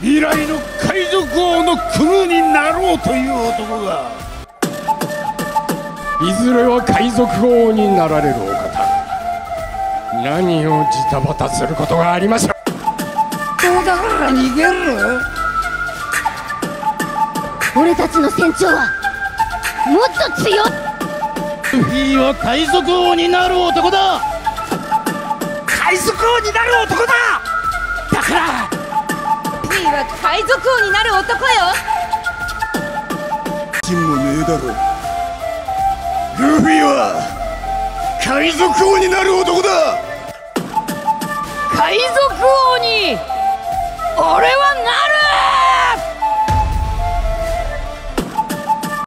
未来の海賊王のクルーになろうという男が。いずれは海賊王になられるお方。何をジタバタすることがありましょう。そうだから逃げる俺たちの船長はもっと強っルフィは海賊王になる男だ。海賊王になる男だは海賊王になる男よ。金もねえだろ。ルフィは海賊王になる男だ。海賊王に？俺